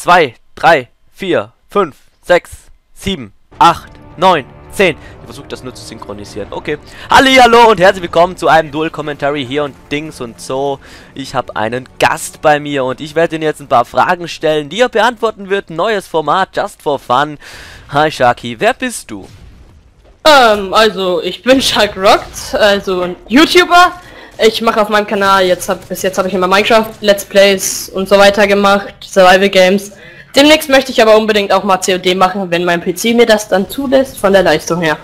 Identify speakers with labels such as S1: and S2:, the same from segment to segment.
S1: 2, 3, 4, 5, 6, 7, 8, 9, 10. Ich versuche das nur zu synchronisieren. Okay. Hallo und herzlich willkommen zu einem Dual Commentary hier und Dings und so. Ich habe einen Gast bei mir und ich werde Ihnen jetzt ein paar Fragen stellen, die er beantworten wird. Neues Format, just for fun. Hi Sharky, wer bist du?
S2: Ähm, also ich bin Shark Rockt, also ein YouTuber. Ich mache auf meinem Kanal, jetzt hab, bis jetzt habe ich immer Minecraft, Let's Plays und so weiter gemacht, Survival Games. Demnächst möchte ich aber unbedingt auch mal COD machen, wenn mein PC mir das dann zulässt, von der Leistung her.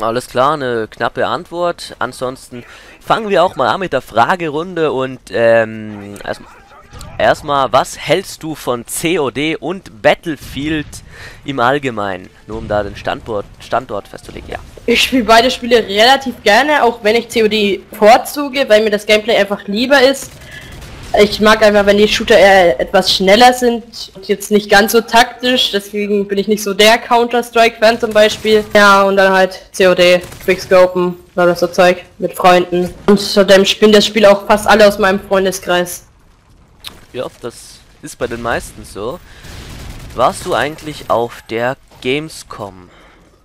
S1: Alles klar, eine knappe Antwort. Ansonsten fangen wir auch mal an mit der Fragerunde und ähm, erstmal Erstmal, was hältst du von COD und Battlefield im Allgemeinen? Nur um da den Standort, Standort festzulegen, ja.
S2: Ich spiele beide Spiele relativ gerne, auch wenn ich COD vorzuge, weil mir das Gameplay einfach lieber ist. Ich mag einfach, wenn die Shooter eher etwas schneller sind und jetzt nicht ganz so taktisch, deswegen bin ich nicht so der Counter-Strike-Fan zum Beispiel. Ja, und dann halt COD, Quickscopen, das so Zeug mit Freunden. Und zudem spielen das Spiel auch fast alle aus meinem Freundeskreis.
S1: Ja, das ist bei den meisten so. Warst du eigentlich auf der Gamescom?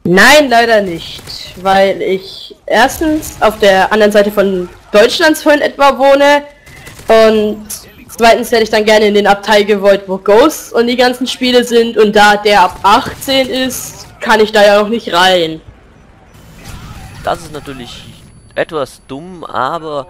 S2: Nein, leider nicht, weil ich erstens auf der anderen Seite von Deutschlands vorhin etwa wohne und zweitens hätte ich dann gerne in den Abteil gewollt, wo Ghosts und die ganzen Spiele sind und da der ab 18 ist, kann ich da ja auch nicht rein.
S1: Das ist natürlich etwas dumm, aber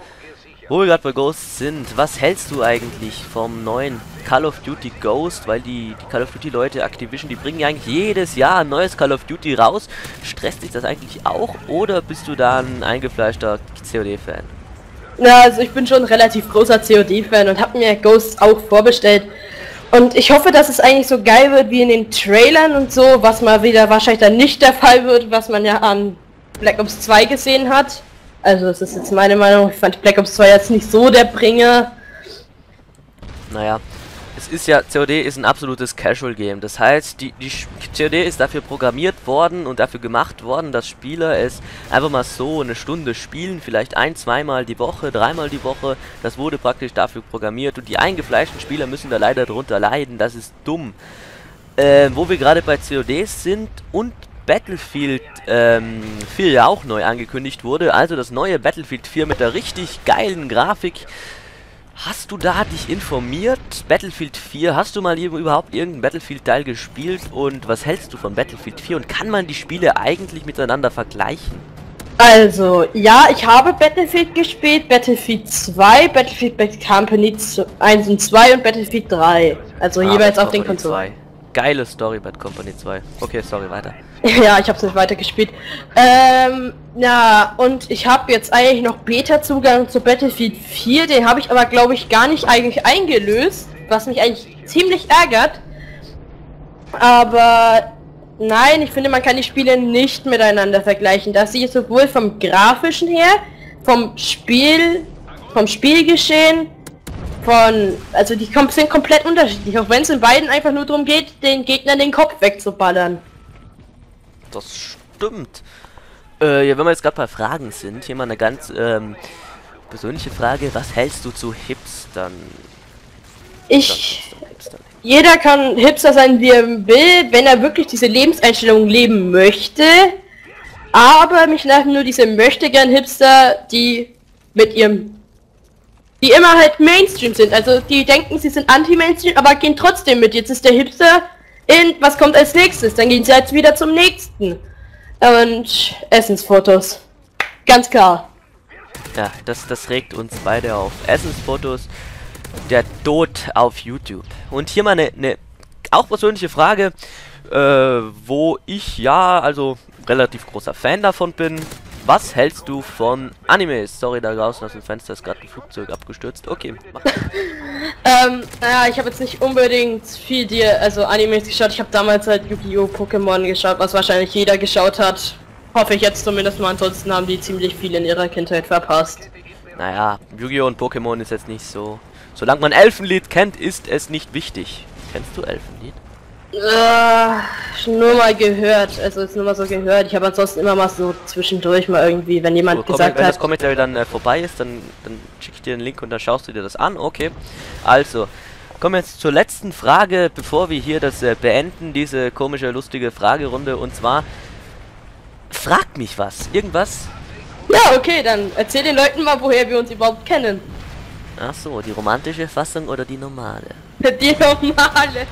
S1: wo wir gerade bei Ghost sind, was hältst du eigentlich vom neuen Call of Duty Ghost? Weil die, die Call of Duty Leute, Activision, die bringen ja eigentlich jedes Jahr ein neues Call of Duty raus. Stresst dich das eigentlich auch oder bist du da ein eingefleischter COD-Fan?
S2: Ja, also ich bin schon relativ großer COD-Fan und habe mir Ghost auch vorbestellt. Und ich hoffe, dass es eigentlich so geil wird wie in den Trailern und so, was mal wieder wahrscheinlich dann nicht der Fall wird, was man ja an Black Ops 2 gesehen hat. Also das ist jetzt meine Meinung. Ich fand Black Ops 2 jetzt nicht so der Bringer.
S1: Naja, es ist ja, COD ist ein absolutes Casual Game. Das heißt, die, die COD ist dafür programmiert worden und dafür gemacht worden, dass Spieler es einfach mal so eine Stunde spielen, vielleicht ein, zweimal die Woche, dreimal die Woche. Das wurde praktisch dafür programmiert und die eingefleischten Spieler müssen da leider drunter leiden. Das ist dumm. Äh, wo wir gerade bei CODs sind und Battlefield ähm, 4 ja auch neu angekündigt wurde. Also das neue Battlefield 4 mit der richtig geilen Grafik. Hast du da dich informiert? Battlefield 4, hast du mal überhaupt irgendein Battlefield-Teil gespielt? Und was hältst du von Battlefield 4? Und kann man die Spiele eigentlich miteinander vergleichen?
S2: Also, ja, ich habe Battlefield gespielt, Battlefield 2, Battlefield Bad Company 1 und 2 und Battlefield 3. Also ah, jeweils auf den Konsolen.
S1: Geile Story Bad Company 2. Okay, sorry, weiter.
S2: Ja, ich habe es nicht weitergespielt. Ähm, ja, und ich habe jetzt eigentlich noch Beta-Zugang zu Battlefield 4. Den habe ich aber, glaube ich, gar nicht eigentlich eingelöst. Was mich eigentlich ziemlich ärgert. Aber nein, ich finde, man kann die Spiele nicht miteinander vergleichen. Das sieht sowohl vom grafischen her, vom Spiel, vom Spielgeschehen, von, also die sind komplett unterschiedlich. Auch wenn es in beiden einfach nur darum geht, den Gegner den Kopf wegzuballern.
S1: Das stimmt. Äh, ja, wenn wir jetzt gerade bei Fragen sind, hier mal eine ganz ähm, persönliche Frage. Was hältst du zu Hipstern?
S2: Ich... Jeder kann Hipster sein, wie er will, wenn er wirklich diese Lebenseinstellung leben möchte. Aber mich nerven nur diese möchte gern Hipster, die mit ihrem die immer halt Mainstream sind. Also die denken, sie sind anti-Mainstream, aber gehen trotzdem mit. Jetzt ist der Hipster in, was kommt als nächstes? Dann gehen sie jetzt wieder zum nächsten. Und Essensfotos. Ganz klar.
S1: Ja, das, das regt uns beide auf. Essensfotos, der Tod auf YouTube. Und hier mal eine, eine auch persönliche Frage, äh, wo ich ja, also relativ großer Fan davon bin. Was hältst du von Animes? Sorry, da draußen aus dem Fenster ist gerade ein Flugzeug abgestürzt. Okay, mach.
S2: ähm, naja, ich habe jetzt nicht unbedingt viel dir, also Animes geschaut. Ich habe damals halt Yu-Gi-Oh! Pokémon geschaut, was wahrscheinlich jeder geschaut hat. Hoffe ich jetzt zumindest mal. Ansonsten haben die ziemlich viel in ihrer Kindheit verpasst.
S1: Naja, Yu-Gi-Oh! und Pokémon ist jetzt nicht so... Solange man Elfenlied kennt, ist es nicht wichtig. Kennst du Elfenlied?
S2: Äh, nur mal gehört, also ist nur mal so gehört. Ich habe ansonsten immer mal so zwischendurch mal irgendwie, wenn jemand so, gesagt
S1: wenn
S2: hat...
S1: das Commentary dann äh, vorbei ist, dann, dann schicke ich dir den Link und dann schaust du dir das an. Okay. Also, kommen wir jetzt zur letzten Frage, bevor wir hier das äh, beenden, diese komische, lustige Fragerunde. Und zwar, fragt mich was. Irgendwas?
S2: Ja, okay, dann erzähl den Leuten mal, woher wir uns überhaupt kennen.
S1: Ach so, die romantische Fassung oder die normale?
S2: Die normale.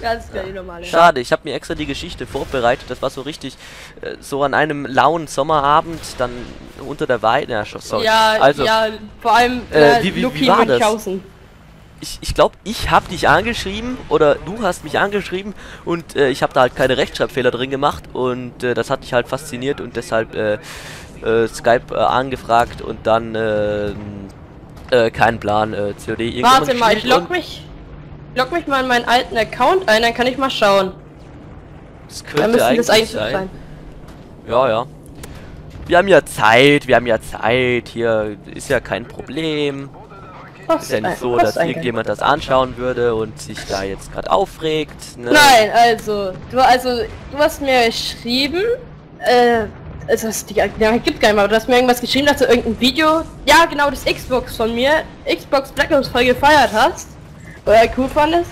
S2: Ganz die normale.
S1: Schade, ich habe mir extra die Geschichte vorbereitet. Das war so richtig, äh, so an einem lauen Sommerabend, dann unter der Weide. Ja, sorry.
S2: Ja,
S1: also,
S2: ja, vor allem
S1: Äh, wie- wie-
S2: Luki
S1: wie war das? Ich, ich glaube, ich habe dich angeschrieben oder du hast mich angeschrieben und äh, ich habe da halt keine Rechtschreibfehler drin gemacht und äh, das hat dich halt fasziniert und deshalb äh, äh, Skype äh, angefragt und dann äh, äh, kein Plan, äh, COD irgendwann
S2: Warte mal, ich log mich. Log mich mal in meinen alten Account ein, dann kann ich mal schauen.
S1: Das könnte eigentlich
S2: das eigentlich
S1: sein.
S2: sein.
S1: Ja, ja. Wir haben ja Zeit, wir haben ja Zeit, hier ist ja kein Problem.
S2: Was
S1: Ist ja nicht so, dass irgendjemand das anschauen würde und sich da jetzt gerade aufregt. Ne?
S2: Nein, also, du, also, du hast mir geschrieben, äh, es ist die, ja, gibt gar nicht mal, aber du hast mir irgendwas geschrieben, dass du irgendein Video, ja genau, das Xbox von mir, Xbox Black Ops voll gefeiert hast, oder cool fandest.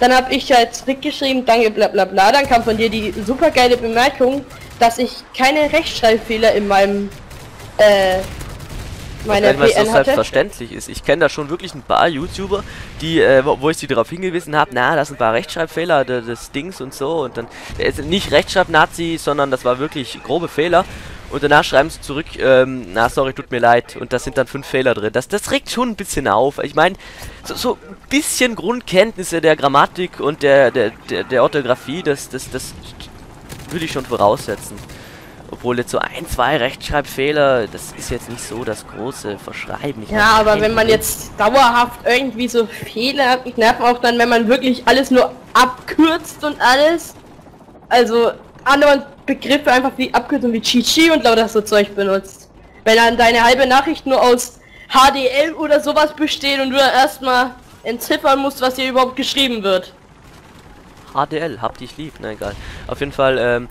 S2: Dann habe ich halt zurückgeschrieben, danke bla bla bla, dann kam von dir die super geile Bemerkung, dass ich keine Rechtschreibfehler in meinem, äh, meiner
S1: Wenn was so
S2: PN hatte.
S1: selbstverständlich ist. Ich kenne da schon wirklich ein paar YouTuber, die, äh, wo, wo ich sie darauf hingewiesen habe, na, das sind ein paar Rechtschreibfehler de- des Dings und so und dann der ist nicht Rechtschreib-Nazi, sondern das war wirklich grobe Fehler. Und danach schreiben sie zurück, ähm, na sorry, tut mir leid. Und da sind dann fünf Fehler drin. Das, das regt schon ein bisschen auf. Ich meine, so, so ein bisschen Grundkenntnisse der Grammatik und der, der, der, der Orthographie, das, das, das würde ich schon voraussetzen. Obwohl jetzt so ein, zwei Rechtschreibfehler, das ist jetzt nicht so das große Verschreiben. Ich
S2: Ja, aber wenn man jetzt dauerhaft irgendwie so Fehler hat, mich nerven auch dann, wenn man wirklich alles nur abkürzt und alles. Also andere Begriffe einfach wie Abkürzung wie Chichi und lauter so Zeug benutzt. Wenn dann deine halbe Nachricht nur aus HDL oder sowas besteht und du dann erstmal entziffern musst, was hier überhaupt geschrieben wird.
S1: HDL, hab dich lieb, na egal. Auf jeden Fall, ähm,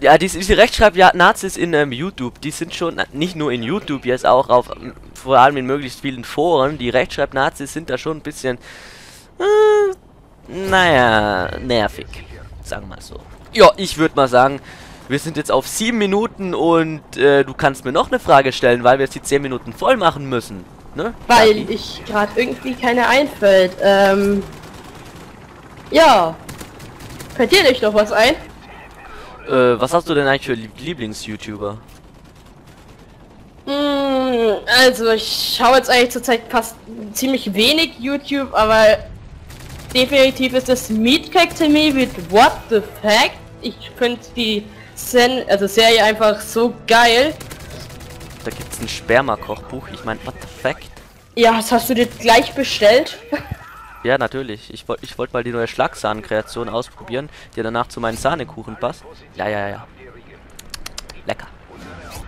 S1: ja, diese, diese Rechtschreib-Nazis in ähm, YouTube, die sind schon, nicht nur in YouTube, jetzt auch auf, vor allem in möglichst vielen Foren, die Rechtschreib-Nazis sind da schon ein bisschen, äh, naja, nervig, sagen wir mal so. Ja, ich würde mal sagen, wir sind jetzt auf sieben Minuten und äh, du kannst mir noch eine Frage stellen, weil wir jetzt die zehn Minuten voll machen müssen, ne?
S2: Weil
S1: Jackie?
S2: ich gerade irgendwie keine einfällt. Ähm, ja. Fällt dir nicht noch was ein?
S1: Äh, was hast du denn eigentlich für Lieb- Lieblings-YouTuber?
S2: Mm, Also ich schaue jetzt eigentlich zurzeit fast ziemlich wenig YouTube, aber definitiv ist das Meat to Me mit What the Fact. Ich finde die Sen also Serie einfach so geil.
S1: Da gibt's ein Sperma-Kochbuch. Ich meine, what the fact?
S2: Ja, das hast du dir gleich bestellt.
S1: Ja, natürlich. Ich wollte ich wollt mal die neue Schlagsahnenkreation ausprobieren, die danach zu meinen Sahnekuchen passt. Ja, ja, ja. Lecker.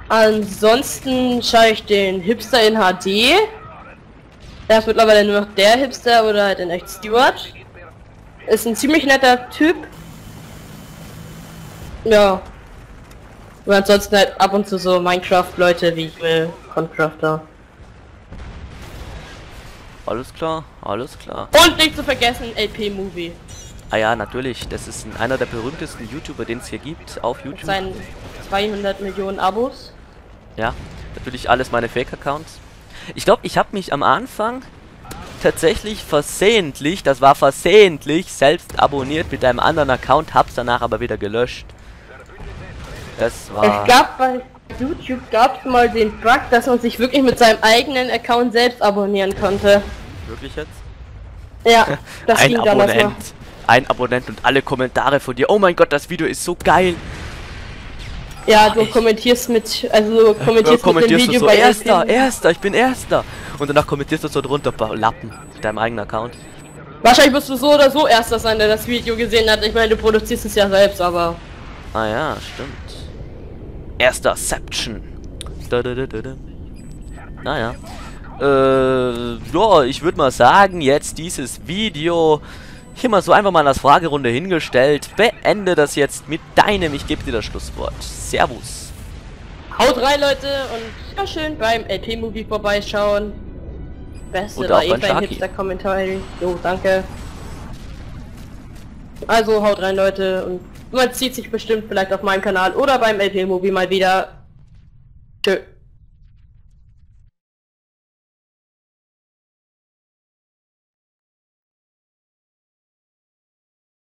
S2: Ansonsten schaue ich den Hipster in HD. Der ist mittlerweile nur noch der Hipster oder halt in echt Stewart. Ist ein ziemlich netter Typ. Ja. Und ansonsten halt ab und zu so Minecraft-Leute wie ich will, Concrafter.
S1: Alles klar, alles klar.
S2: Und nicht zu vergessen LP-Movie.
S1: Ah ja, natürlich. Das ist ein, einer der berühmtesten YouTuber, den es hier gibt auf YouTube.
S2: Seinen 200 Millionen Abos.
S1: Ja, natürlich alles meine Fake-Accounts. Ich glaube, ich habe mich am Anfang tatsächlich versehentlich, das war versehentlich, selbst abonniert mit einem anderen Account, hab's danach aber wieder gelöscht. Das war...
S2: Es gab bei YouTube gab es mal den Bug, dass man sich wirklich mit seinem eigenen Account selbst abonnieren konnte.
S1: Wirklich jetzt?
S2: Ja, das
S1: ein
S2: ging damals
S1: Abonnent. Ein Abonnent und alle Kommentare von dir. Oh mein Gott, das Video ist so geil.
S2: noch. Ja, du
S1: ich-
S2: kommentierst mit, also du
S1: Äh,
S2: kommentierst,
S1: kommentierst
S2: mit dem Video
S1: so,
S2: bei
S1: erster,
S2: LP.
S1: erster, ich bin erster. Und danach kommentierst du so drunter, "Boah, Lappen, mit deinem eigenen Account.
S2: Wahrscheinlich wirst du so oder so erster sein, der das Video gesehen hat. Ich meine, du produzierst es ja selbst, aber
S1: Ah ja, stimmt. Erster Seption. Da, da, da, da, da. Naja. Äh, ja, ich würde mal sagen, jetzt dieses Video hier mal so einfach mal als Fragerunde hingestellt. Beende das jetzt mit deinem, ich gebe dir das Schlusswort. Servus.
S2: haut rein, Leute, und ja, schön beim LP-Movie vorbeischauen. Beste
S1: Und
S2: war eh
S1: beim.
S2: Hipster-Kommentar. Jo, danke. Also haut rein, Leute. Und man sieht sich bestimmt vielleicht auf meinem Kanal oder beim LP-Movie mal wieder. Tschö.